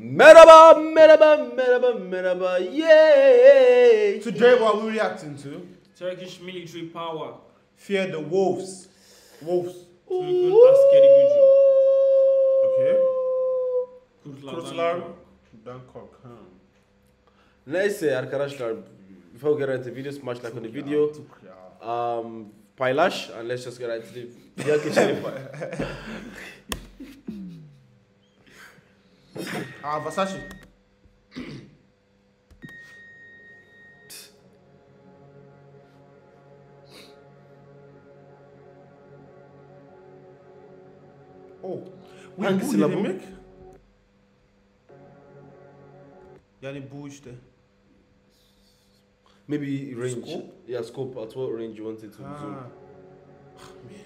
Merhaba, merhaba, merhaba, merhaba, yay! Today, what we're reacting to Turkish military power. Fear the Wolves. Wolves. Türk'ün askeri gücü. Okay. Kurtlardan Kurtlar. yok. Bangkok. Huh. Neyse arkadaşlar, before we get into the video, smash like on the video, um, paylaş, and let's just get into the video Ah, Versace. Oh. Wait, Hangisi bu ne demek? Yani bu işte. Maybe range. Scope? Yeah, scope. At what range you wanted to zoom. Ha. Ah, man.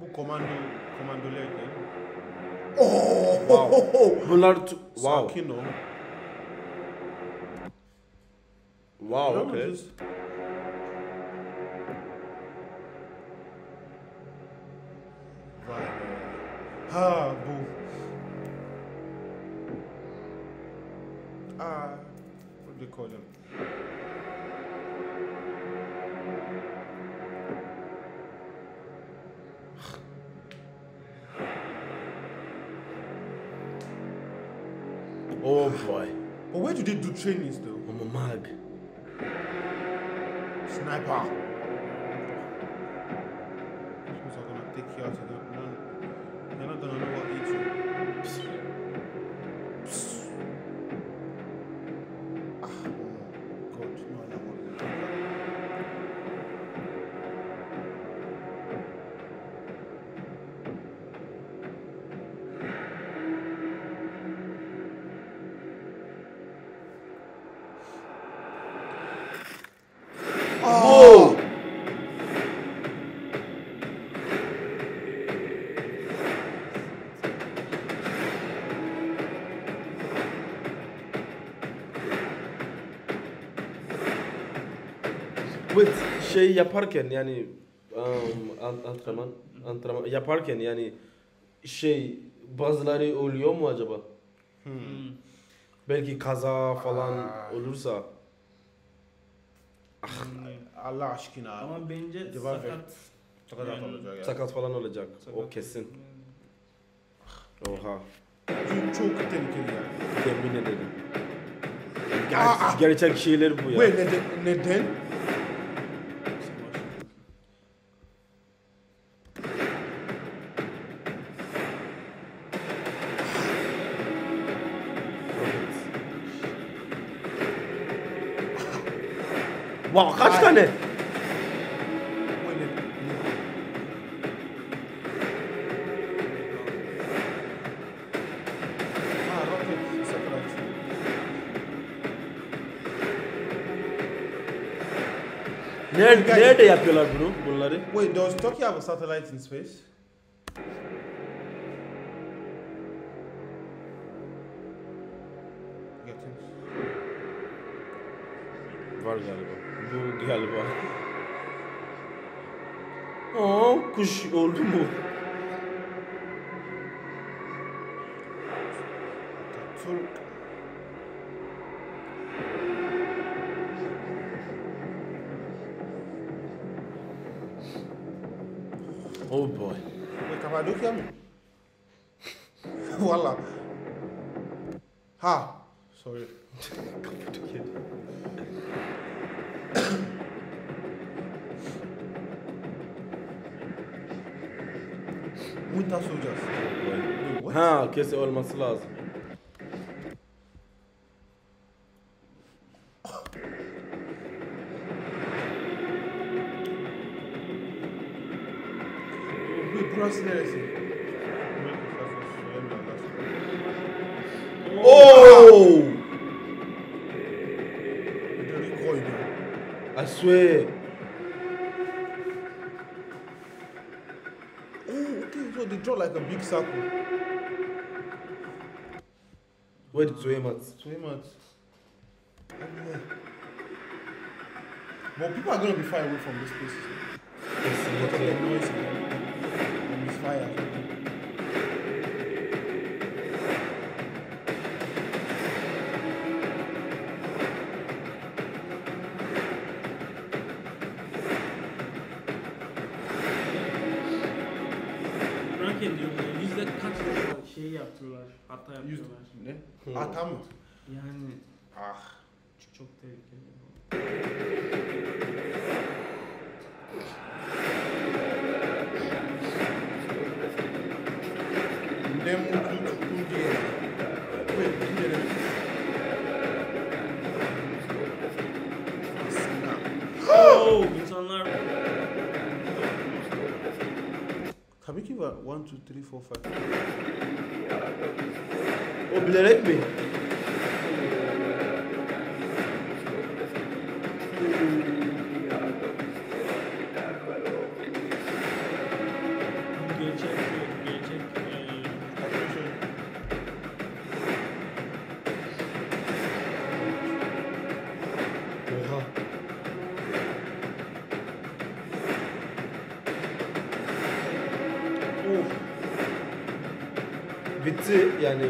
Bu komando komandolar değil mi? Oh! Wow. Bunlar tu- wow. Sakin ol. Wow, Görüyor okay. musunuz? Vay be. Ha bu. Ah, what do you call them? Oh boy. But where do they do trainings though? I'm a mag. Sniper. Are gonna take you out. You don't know. You're not gonna know what Wait, şey yaparken yani um, ant- antrenman antrenman yaparken yani şey bazıları oluyor mu acaba? Hmm. Belki kaza falan Aa. olursa. Allah aşkına. Ama bence Cevap ver. sakat. Sakat Yani- olacak ya. Sakat falan olacak. O sakat- kesin. Oha. Çok, çok tehlikeli yani. Yemin ederim. Ger- gerçek şeyler bu ya. Wait, neden? Neden? Wow, kaç tane? Nerede, nerede yapıyorlar bunu, bunları? Wait, does Turkey have a satellite in space? Var galiba. Bu galiba. Aa, kuş oldu mu? Turk. Oh boy. Wait, Cappadocia mi? Valla. Ha. Sorry. Winter soldiers. Wait, what? Ha, kesin olması lazım. Wait, burası neresi? Oh! Federico oynuyor. I swear. So they draw like a big circle. Where did Suemat? Swimmers. Everywhere. But people are gonna be far away from this place. Because of Ve kaç defa şey yaptılar, hata yaptılar. Ne? Hmm. Ata mı? Yani Ah. çok, çok tehlikeli. Ne mutlu tuttum diye. Bir kere. Aslında. Oo, insanlar give her one, two, three, four, five. Obliterate me. Bitti yani.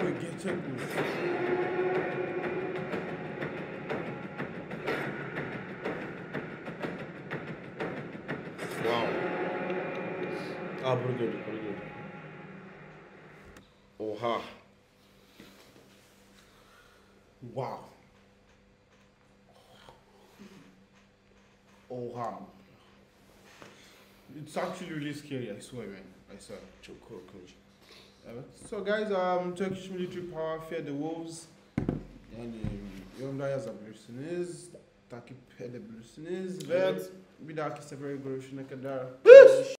Bu gerçek. Wow. Aa bunu gördük bunu gördük. Oha. Wow. Oh, wow. It's actually really scary, I swear, man. I swear. Çok korkunç. Evet. So guys, um, Turkish military power fear the wolves. Yani yorumda yazabilirsiniz, takip edebilirsiniz ve bir dahaki sefere görüşene kadar